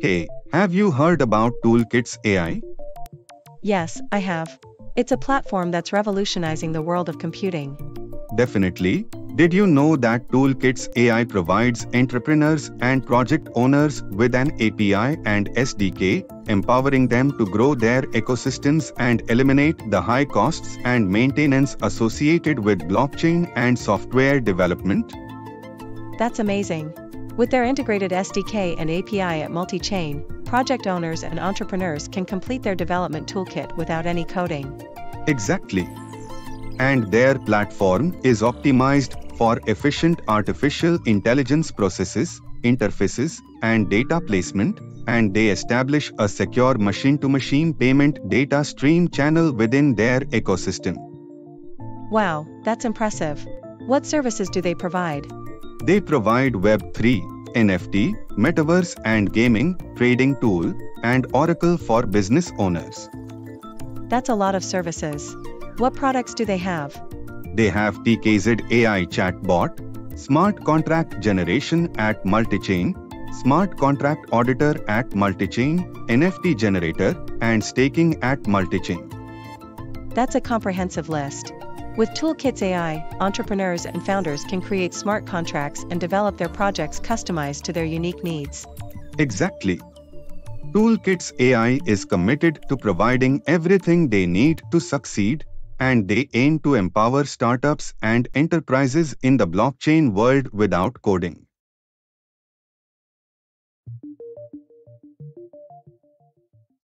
Hey, have you heard about Tool Kitz AI? Yes, I have. It's a platform that's revolutionizing the world of computing. Definitely. Did you know that Tool Kitz AI provides entrepreneurs and project owners with an API and SDK, empowering them to grow their ecosystems and eliminate the high costs and maintenance associated with blockchain and software development? That's amazing. With their integrated SDK and API at multi-chain, project owners and entrepreneurs can complete their development toolkit without any coding. Exactly. And their platform is optimized for efficient artificial intelligence processes, interfaces, and data placement, and they establish a secure machine-to-machine payment data stream channel within their ecosystem. Wow, that's impressive. What services do they provide? They provide Web3, NFT, Metaverse and Gaming, Trading Tool, and Oracle for business owners. That's a lot of services. What products do they have? They have TKZ AI chatbot, smart contract generation at multichain, smart contract auditor at multichain, NFT generator, and staking at multichain. That's a comprehensive list. With Tool Kitz AI, entrepreneurs and founders can create smart contracts and develop their projects customized to their unique needs. Exactly. Tool Kitz AI is committed to providing everything they need to succeed, and they aim to empower startups and enterprises in the blockchain world without coding.